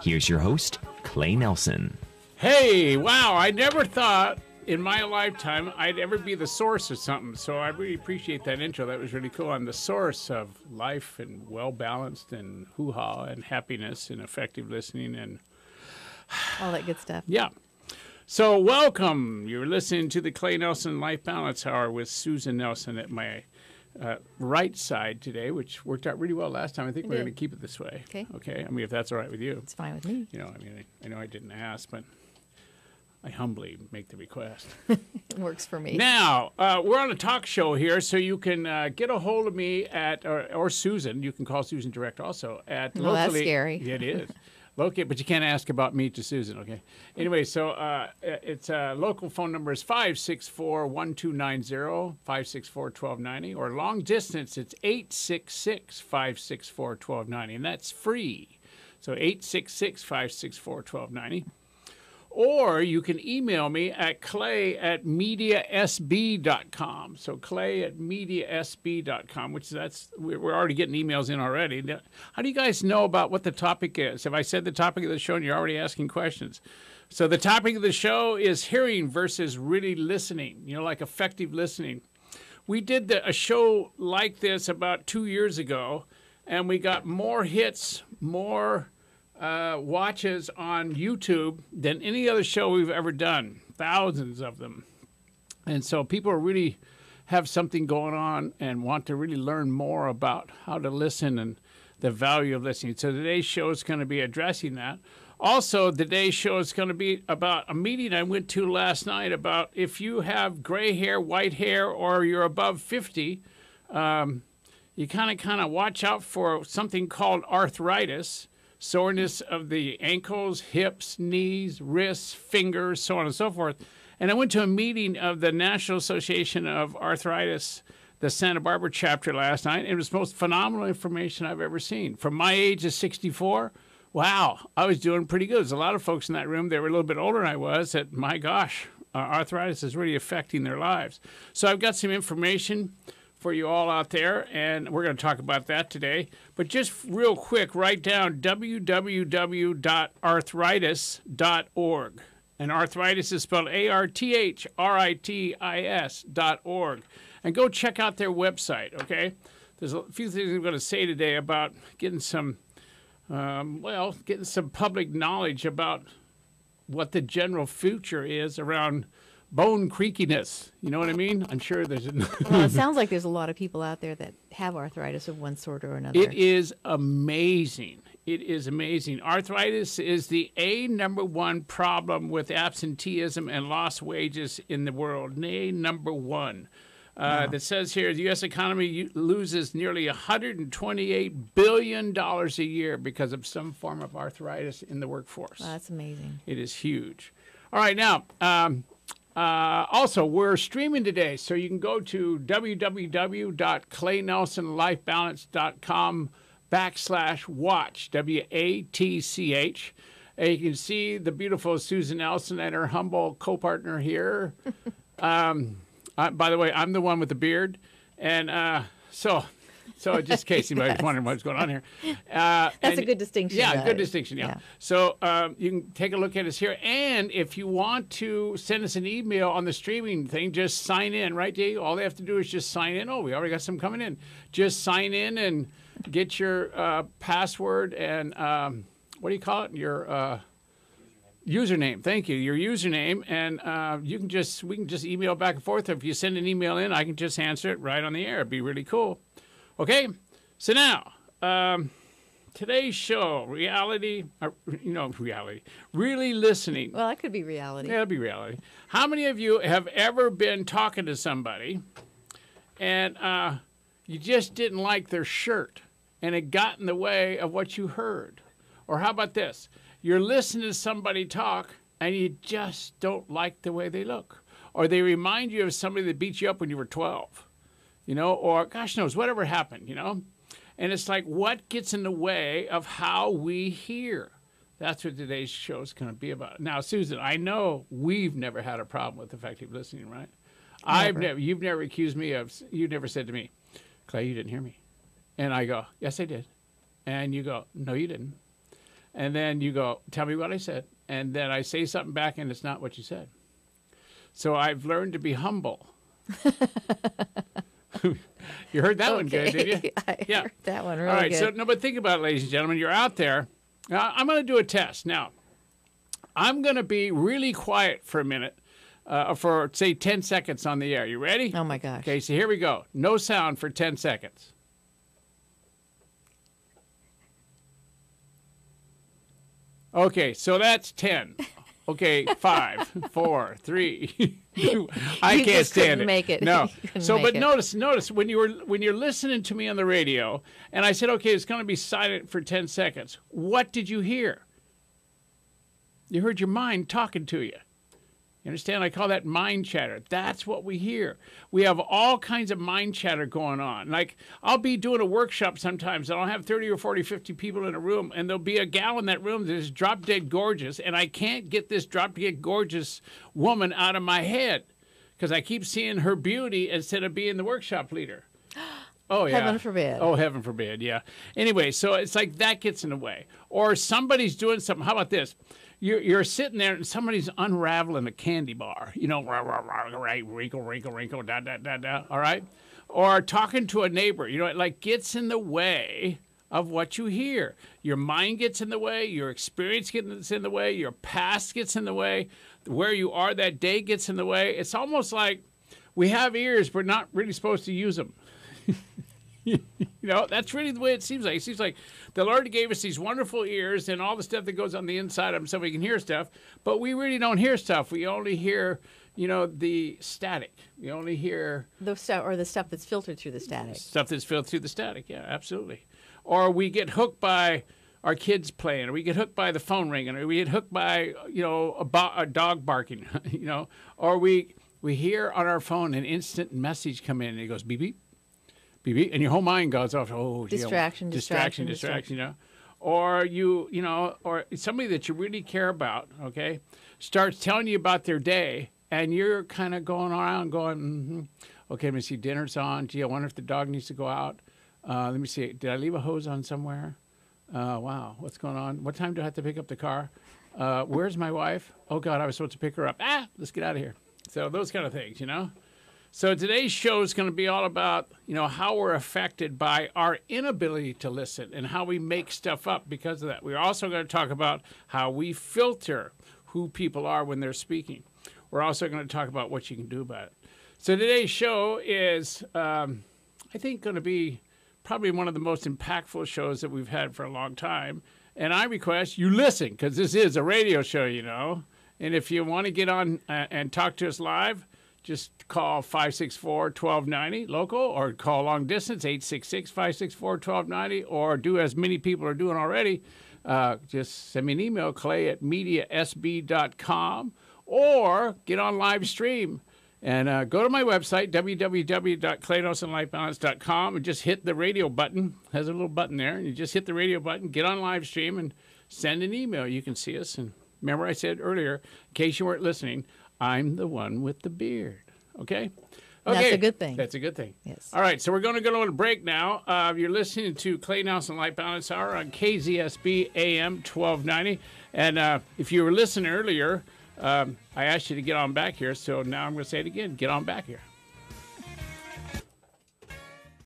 Here's your host, Clay Nelson. Hey, wow, I never thought in my lifetime I'd ever be the source of something. So I really appreciate that intro. That was really cool. I'm the source of life and well balanced and hoo ha and happiness and effective listening and all that good stuff. Yeah. So, welcome. You're listening to the Clay Nelson Life Balance Hour with Susan Nelson at my uh, right side today, which worked out really well last time. I think It we're going to keep it this way. Okay. Okay. I mean, if that's all right with you. It's fine with me. You know, I mean, I, I know I didn't ask, but I humbly make the request. It works for me. Now, uh, we're on a talk show here, so you can uh, get a hold of me at, or, or Susan. You can call Susan direct also at Well, that's scary. It is. Locate, but you can't ask about me to Susan, okay? Anyway, so uh, it's uh, local phone number is 564 1290, 564 1290, or long distance, it's 866 564 1290, and that's free. So 866 564 1290. Or you can email me at clay at mediasb.com. So clay at mediasb.com, which that's, we're already getting emails in already. How do you guys know about what the topic is? Have I said the topic of the show and you're already asking questions? So the topic of the show is hearing versus really listening, you know, like effective listening. We did the, a show like this about two years ago, and we got more hits, more uh, watches on YouTube than any other show we've ever done. Thousands of them. And so people really have something going on and want to really learn more about how to listen and the value of listening. So today's show is going to be addressing that. Also, today's show is going to be about a meeting I went to last night about if you have gray hair, white hair, or you're above 50, um, you kind of kind of watch out for something called arthritis, soreness of the ankles, hips, knees, wrists, fingers, so on and so forth. And I went to a meeting of the National Association of Arthritis, the Santa Barbara chapter last night. It was the most phenomenal information I've ever seen. From my age of 64, wow, I was doing pretty good. There's a lot of folks in that room, they were a little bit older than I was, that, my gosh, uh, arthritis is really affecting their lives. So I've got some information for you all out there, and we're going to talk about that today. But just real quick, write down www.arthritis.org. And arthritis is spelled A R T H R I T I S dot org. And go check out their website, okay? There's a few things I'm going to say today about getting some, um, well, getting some public knowledge about what the general future is around bone creakiness. You know what I mean? I'm sure there's. Well, it sounds like there's a lot of people out there that have arthritis of one sort or another. It is amazing. It is amazing. Arthritis is the A number one problem with absenteeism and lost wages in the world. A number one. Uh, That says here the U.S. economy loses nearly 128 billion dollars a year because of some form of arthritis in the workforce. Wow, that's amazing. It is huge. All right, now, um, uh, also, we're streaming today, so you can go to www.claynelsonlifebalance.com backslash watch, W A T C H. And you can see the beautiful Susan Nelson and her humble co partner here. um, uh, by the way, I'm the one with the beard. And uh, so. So just in case anybody's wondering what's going on here, uh, That's a good distinction, Yeah, though. good distinction. Yeah. Yeah. So um, you can take a look at us here, and if you want to send us an email on the streaming thing, just sign in, right, Dave? All they have to do is just sign in. Oh, we already got some coming in. Just sign in and get your uh, password and um, what do you call it? Your uh, username. Thank you. Your username, and uh, you can just we can just email back and forth. If you send an email in, I can just answer it right on the air. It'd be really cool. Okay. So now. Um, today's show, reality, uh, you know, reality, really listening. Well, that could be reality. Yeah, it'll be reality. How many of you have ever been talking to somebody and uh, you just didn't like their shirt and it got in the way of what you heard? Or how about this? You're listening to somebody talk and you just don't like the way they look. Or they remind you of somebody that beat you up when you were 12, you know, or gosh knows, whatever happened, you know? And it's like, what gets in the way of how we hear? That's what today's show is going to be about. Now, Susan, I know we've never had a problem with effective listening, right? I've never. You've never accused me of. You never said to me, Clay, you didn't hear me, and I go, yes, I did, and you go, no, you didn't, and then you go, "Tell me what I said," and then I say something back, and it's not what you said. So I've learned to be humble. you heard that one good, did you? I Yeah. heard that one really All right. good. So no, but think about it, ladies and gentlemen. You're out there. Now, I'm going to do a test now. I'm going to be really quiet for a minute, uh, for say 10 seconds on the air. You ready? oh my gosh. Okay. So here we go. No sound for 10 seconds. Okay, so that's 10. Okay, five, four, three. two. I You can't stand it. make it. No. So, but it. notice, notice when you were when you're listening to me on the radio, and I said, okay, it's going to be silent for ten seconds. What did you hear? You heard your mind talking to you. You understand? I call that mind chatter. That's what we hear. We have all kinds of mind chatter going on. Like, I'll be doing a workshop sometimes, and I'll have 30 or 40, 50 people in a room, and there'll be a gal in that room that is drop dead gorgeous, and I can't get this drop dead gorgeous woman out of my head because I keep seeing her beauty instead of being the workshop leader. Oh yeah. Heaven forbid. Oh heaven forbid. Yeah. Anyway, so it's like that gets in the way, or somebody's doing something. How about this? You're, you're sitting there and somebody's unraveling a candy bar. You know, rah, rah, rah, right, wrinkle, wrinkle, wrinkle, da da da da. All right, or talking to a neighbor. You know, it like gets in the way of what you hear. Your mind gets in the way. Your experience gets in the way. Your past gets in the way. Where you are that day gets in the way. It's almost like we have ears, but not really supposed to use them. you know, that's really the way it seems like. It seems like the Lord gave us these wonderful ears and all the stuff that goes on the inside of them so we can hear stuff, but we really don't hear stuff. We only hear, you know, the static. We only hear the stuff or the stuff that's filtered through the static. stuff that's filtered through the static. Yeah, absolutely. Or we get hooked by our kids playing, or we get hooked by the phone ringing, or we get hooked by, you know, a, bo- a dog barking, you know, or we we hear on our phone an instant message come in and it goes beep beep beep, and your whole mind goes off. Oh, Distraction, distraction, distraction, distraction. You know, or you, you know, or somebody that you really care about. Okay, starts telling you about their day, and you're kind of going around going, mm-hmm. okay, let me see, dinner's on. Gee, I wonder if the dog needs to go out. Uh, let me see, did I leave a hose on somewhere? Uh, wow, what's going on? What time do I have to pick up the car? Uh, where's my wife? Oh God, I was supposed to pick her up. Ah, let's get out of here. So those kind of things, you know. So today's show is going to be all about, you know, how we're affected by our inability to listen and how we make stuff up because of that. We're also going to talk about how we filter who people are when they're speaking. We're also going to talk about what you can do about it. So today's show is, um, I think, going to be probably one of the most impactful shows that we've had for a long time. And I request you listen because this is a radio show, you know. And if you want to get on uh, and talk to us live, just call 564 1290 local or call long distance 866 564 1290 or do as many people are doing already. Uh, just send me an email, clay at mediasb.com or get on live stream and uh, go to my website, www.claynelsonlifebalance.com, and just hit the radio button. It has a little button there, and you just hit the radio button, get on live stream, and send an email. You can see us. And remember, I said earlier, in case you weren't listening, I'm the one with the beard. Okay? Okay. That's a good thing. That's a good thing. Yes. All right, so we're going to go to a break now. Uh, you're listening to Clay Nelson Life Balance Hour on KZSB AM 1290. And uh, if you were listening earlier, um, I asked you to get on back here, so now I'm going to say it again. Get on back here.